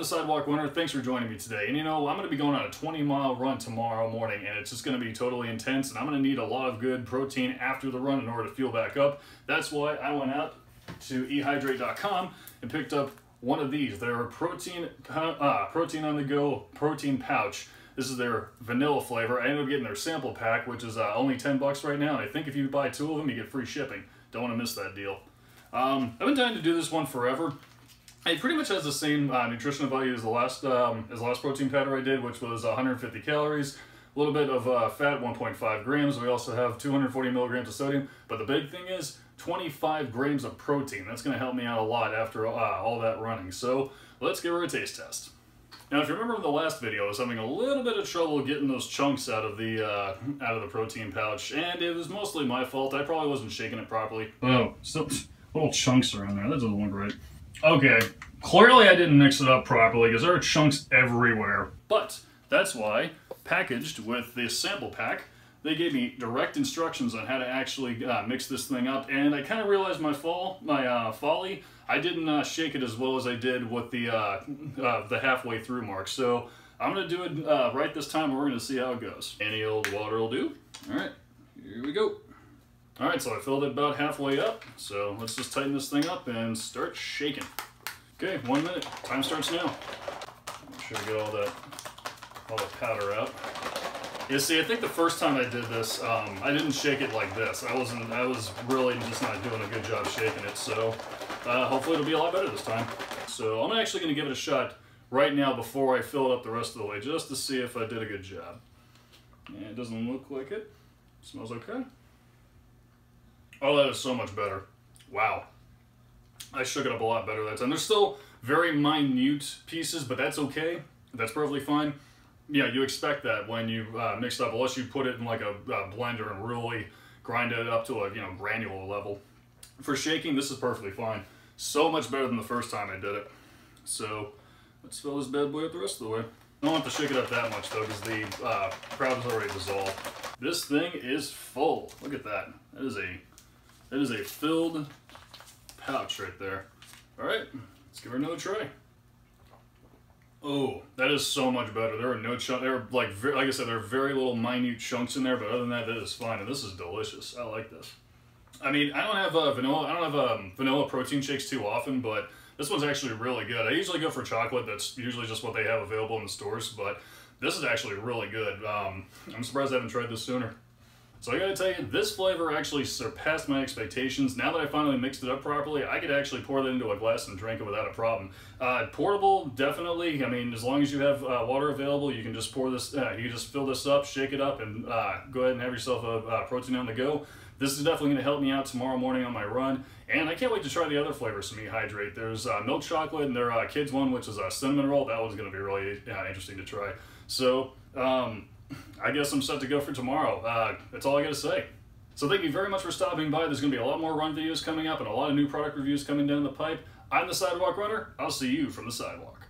the Sidewalk Runner. Thanks for joining me today. And you know, I'm going to be going on a 20 mile run tomorrow morning, and it's just going to be totally intense, and I'm going to need a lot of good protein after the run in order to fuel back up. That's why I went out to ehydrate.com and picked up one of these. They're a protein, uh, protein on the go protein pouch. This is their vanilla flavor. I ended up getting their sample pack, which is uh, only 10 bucks right now. And I think if you buy two of them, you get free shipping. Don't want to miss that deal. Um, I've been trying to do this one forever. It pretty much has the same uh, nutritional value as the last um, as the last protein powder I did, which was 150 calories, a little bit of uh, fat, 1.5 grams. We also have 240 milligrams of sodium. But the big thing is 25 grams of protein. That's going to help me out a lot after uh, all that running. So let's give her a taste test. Now, if you remember in the last video, I was having a little bit of trouble getting those chunks out of the uh, out of the protein pouch, and it was mostly my fault. I probably wasn't shaking it properly. Oh, still little chunks around there. That doesn't look right. Okay, clearly I didn't mix it up properly because there are chunks everywhere. But that's why, packaged with this sample pack, they gave me direct instructions on how to actually uh, mix this thing up, and I kind of realized my fall, my uh, folly. I didn't uh, shake it as well as I did with the uh, uh, the halfway through mark. So I'm gonna do it uh, right this time. And we're gonna see how it goes. Any old water will do. All right, here we go. All right, so I filled it about halfway up. So let's just tighten this thing up and start shaking. Okay, one minute. Time starts now. Make sure to get all that all the powder out. You see, I think the first time I did this, um, I didn't shake it like this. I wasn't, I was really just not doing a good job shaking it. So uh, hopefully it'll be a lot better this time. So I'm actually going to give it a shot right now before I fill it up the rest of the way, just to see if I did a good job. Yeah, it doesn't look like it. Smells okay. Oh, that is so much better. Wow. I shook it up a lot better that time. There's still very minute pieces, but that's okay. That's perfectly fine yeah, you expect that when you uh, mix it up, unless you put it in like a, a, blender and really grind it up to a you know granular level. For shaking, this is perfectly fine. So much better than the first time I did it. So let's fill this bad boy up the rest of the way. I don't have to shake it up that much though, because the uh, crowd is already dissolved. This thing is full. Look at that. That is a that is a filled pouch right there. All right, let's give her another try. Oh, that is so much better. There are no chunks. There are like, like I said, there are very little minute chunks in there, but other than that, that is fine. And this is delicious. I like this. I mean, I don't have uh, vanilla. I don't have um, vanilla protein shakes too often, but this one's actually really good. I usually go for chocolate. That's usually just what they have available in the stores, but this is actually really good. Um, I'm surprised I haven't tried this sooner. So I gotta tell you, this flavor actually surpassed my expectations. Now that I finally mixed it up properly, I could actually pour that into a glass and drink it without a problem. Uh, portable, definitely. I mean, as long as you have uh, water available, you can just pour this, uh, you just fill this up, shake it up, and uh, go ahead and have yourself a uh, protein on the go. This is definitely gonna help me out tomorrow morning on my run. And I can't wait to try the other flavors from Ehydrate. There's uh, milk chocolate and their kids one, which is a cinnamon roll. That one's gonna be really interesting to try. So, um, I guess I'm set to go for tomorrow. Uh, that's all I got to say. So thank you very much for stopping by. There's going to be a lot more run videos coming up and a lot of new product reviews coming down the pipe. I'm the Sidewalk Runner. I'll see you from the sidewalk.